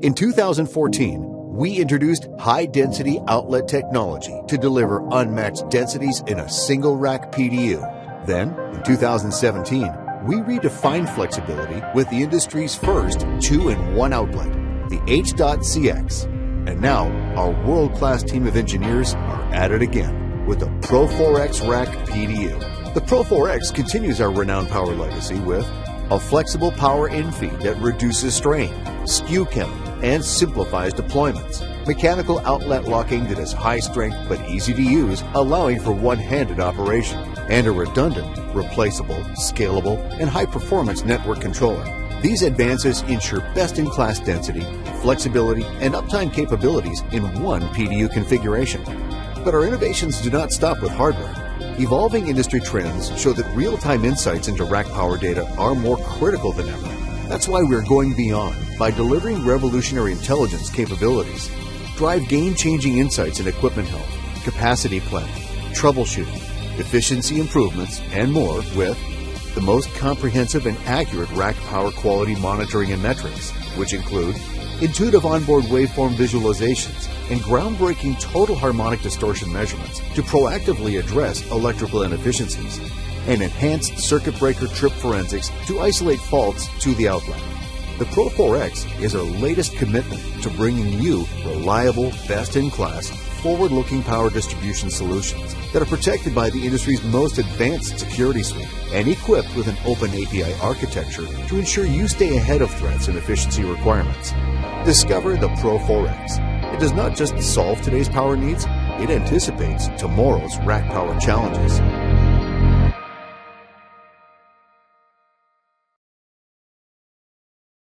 In 2014, we introduced high density outlet technology to deliver unmatched densities in a single rack PDU. Then, in 2017, we redefined flexibility with the industry's first two in one outlet, the HDOT Cx. And now, our world class team of engineers are at it again with the PRO4X Rack PDU. The PRO4X continues our renowned power legacy with a flexible power infeed that reduces strain, SKU count, and simplifies deployments. Mechanical outlet locking that is high strength but easy to use, allowing for one handed operation. And a redundant, replaceable, scalable, and high performance network controller. These advances ensure best in class density, flexibility, and uptime capabilities in one PDU configuration. But our innovations do not stop with hardware. Evolving industry trends show that real time insights into rack power data are more critical than ever. That's why we're going beyond by delivering revolutionary intelligence capabilities. Drive game changing insights in equipment health, capacity planning, troubleshooting, efficiency improvements, and more with the most comprehensive and accurate rack power quality monitoring and metrics, which include intuitive onboard waveform visualizations and groundbreaking total harmonic distortion measurements to proactively address electrical inefficiencies, and enhanced circuit breaker trip forensics to isolate faults to the outlet. The PRO4X is our latest commitment to bringing you reliable, best in class, forward looking power distribution solutions that are protected by the industry's most advanced security suite and equipped with an open API architecture to ensure you stay ahead of threats and efficiency requirements. Discover the PRO4X. It does not just solve today's power needs, it anticipates tomorrow's rack power challenges.